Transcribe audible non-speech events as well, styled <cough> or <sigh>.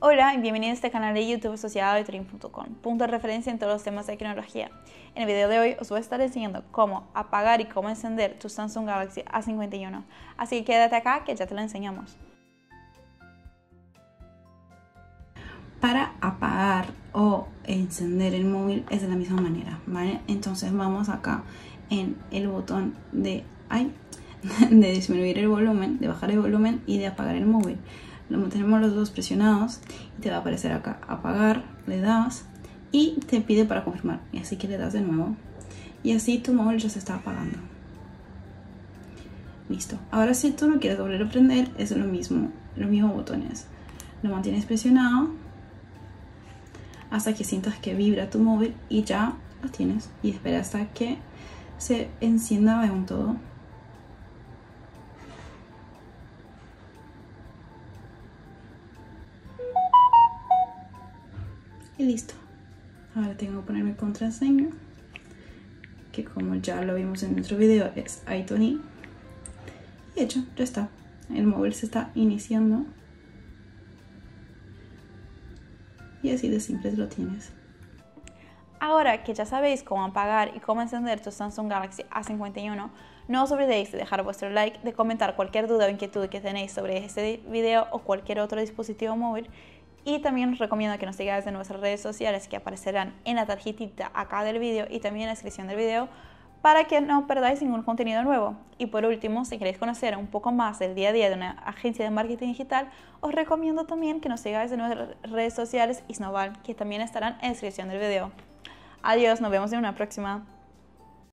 Hola y bienvenido a este canal de YouTube asociado a Trin.com, punto de referencia en todos los temas de tecnología. En el video de hoy os voy a estar enseñando cómo apagar y cómo encender tu Samsung Galaxy A51, así que quédate acá que ya te lo enseñamos. Para apagar o encender el móvil es de la misma manera, ¿vale? Entonces vamos acá en el botón de, ay, <laughs> de disminuir el volumen, de bajar el volumen y de apagar el móvil lo mantenemos los dos presionados y te va a aparecer acá apagar, le das y te pide para confirmar. Y así que le das de nuevo. Y así tu móvil ya se está apagando. Listo. Ahora si tú no quieres volver a prender es lo mismo los mismos botones. Lo mantienes presionado hasta que sientas que vibra tu móvil y ya lo tienes. Y espera hasta que se encienda de un todo y listo. Ahora tengo que poner mi contraseña que como ya lo vimos en nuestro video es iTunes y hecho, ya está. El móvil se está iniciando. Y así de simple lo tienes. Ahora que ya sabéis cómo apagar y cómo encender tu Samsung Galaxy A51, no os olvidéis de dejar vuestro like, de comentar cualquier duda o inquietud que tenéis sobre este video o cualquier otro dispositivo móvil y también recomiendo que nos sigáis en nuestras redes sociales que aparecerán en la tarjetita acá del vídeo y también en la descripción del vídeo para que no perdáis ningún contenido nuevo. Y por último, si queréis conocer un poco más del día a día de una agencia de marketing digital, os recomiendo también que nos sigáis en nuestras redes sociales Isnoval, que también estarán en la descripción del vídeo. Adiós, nos vemos en una próxima.